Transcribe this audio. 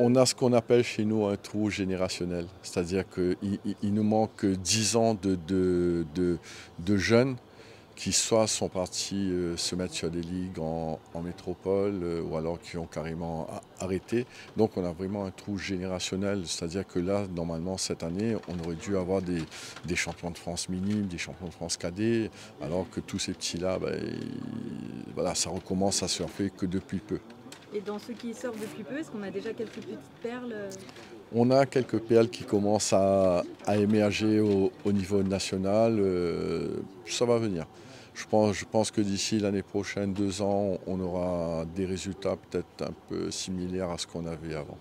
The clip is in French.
On a ce qu'on appelle chez nous un trou générationnel, c'est-à-dire qu'il il, nous manque 10 ans de, jeunes qui soit sont partis euh, se mettre sur des ligues en, métropole euh, ou alors qui ont carrément arrêté. Donc on a vraiment un trou générationnel, c'est-à-dire que là, normalement, cette année, on aurait dû avoir des, champions de France minimes, des champions de France cadets, alors que tous ces petits-là, ben, ça recommence à surfer que depuis peu. Et dans ceux qui sortent depuis peu, est-ce qu'on a déjà quelques petites perles euh on a quelques perles qui commencent à, émerger au, niveau national. ça va venir. Je pense que d'ici l'année prochaine, deux ans, on aura des résultats peut-être un peu similaires à ce qu'on avait avant.